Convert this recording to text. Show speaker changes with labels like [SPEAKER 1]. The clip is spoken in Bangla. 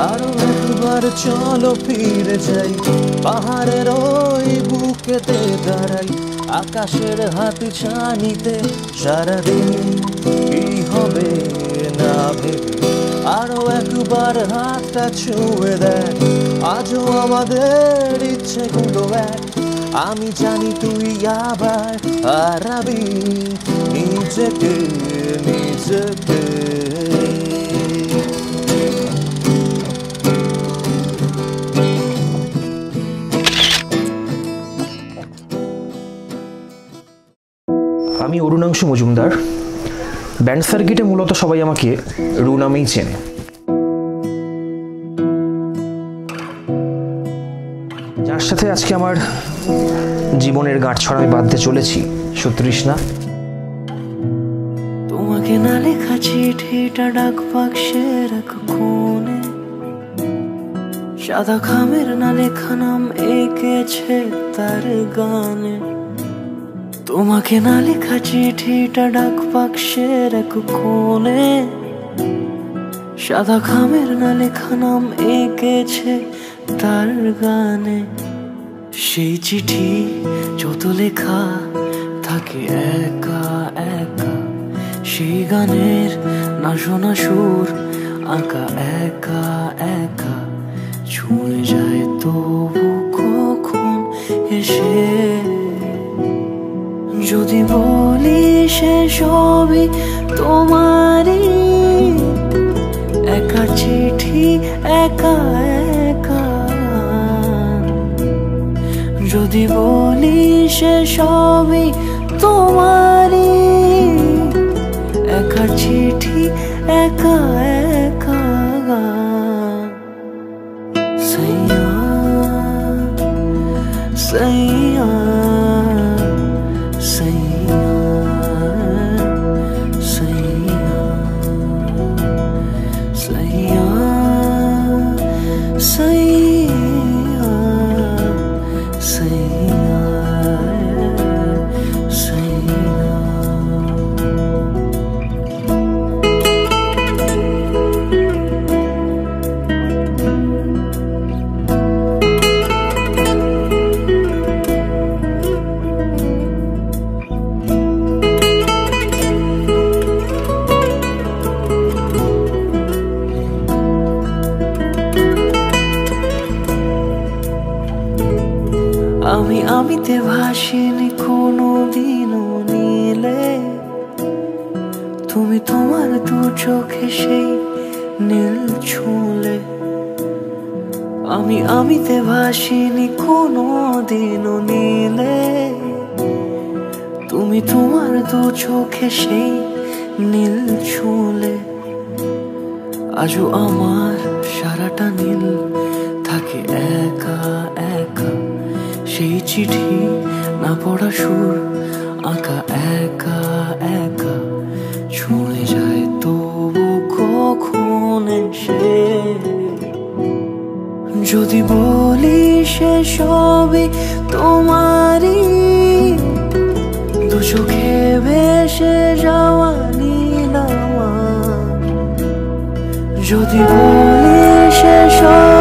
[SPEAKER 1] I don't know. একবার চলো ফিরে যাই। পাহাড়ের ওই বুকেতে দাঁড়াই, আকাশের হাত ছানিতে সারাদিন কি হবে না ভেবে আরও একবার হাতটা ছুঁয়ে দেয় আজও আমাদের ইচ্ছেগুলো এক। আমি জানি তুই আবার হারাবি। নিজেকে নিজেকে
[SPEAKER 2] আমি অরুণাংশু মজুমদার। ব্যান্ড সার্কিটে মূলত সবাই আমাকে রু নামেই চেনে। যার সাথে আজকে আমার জীবনের গাঁট ছড়া আমি বাঁধতে চলেছি, সুতৃষ্ণা।
[SPEAKER 3] তোমাকে না লেখা চিঠিটা ডাক বাক্সের এক কোণে সাদা খামের না লেখা নাম এঁকেছে তার গানে। তোমাকে না লেখা চিঠিটা ডাক বাক্সের এক কোণে। সাদা খামের না লেখা নাম এঁকেছে তার গানে। সেই চিঠি যত লেখা থাকে একা একা। সেই গানের না শোনা সুর আঁকা একা একা। ছুঁয়ে যায় তবু কখন এসে যদি বলি সে সবই তোমারই, একা চিঠি, একা একা। যদি বলি সে সবই তোমারই, একা চিঠি, একা একা। সাইয়া ভাসিনি কোনো দিনও নীলে। তুমি তোমার দু চোখে সেই নীল ছুঁলে। আমি আমিতে ভাসিনি কোনো দিনও নীলে। তুমি তোমার দু চোখে সেই নীল ছুঁলে। আজও আমার সারাটা নীল থাকে একা একা সেই চিঠি না পড়া সুর, আঁকা, একা একা। ছুঁয়ে যায় তবু কখন সে যদি বলি সে সবই তোমারই, দু চোখে ভেসে যাওয়া নীলামা যদি বলি সে সবই